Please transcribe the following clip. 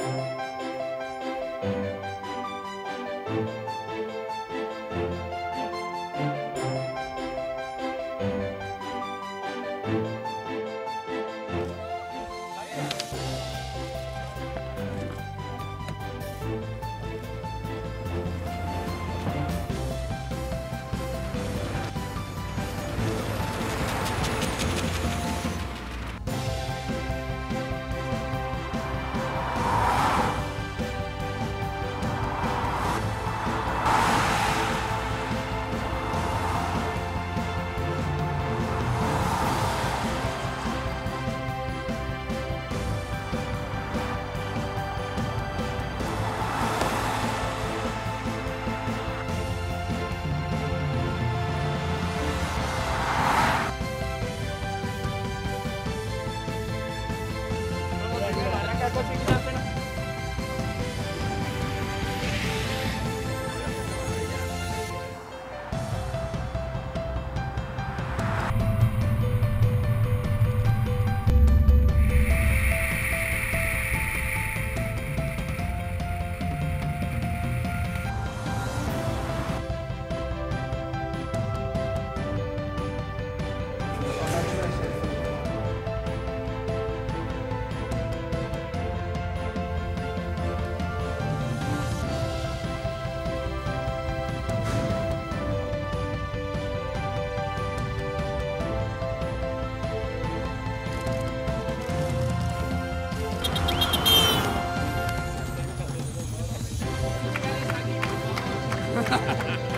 Ha 过去看。Ha ha ha.